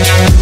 Thank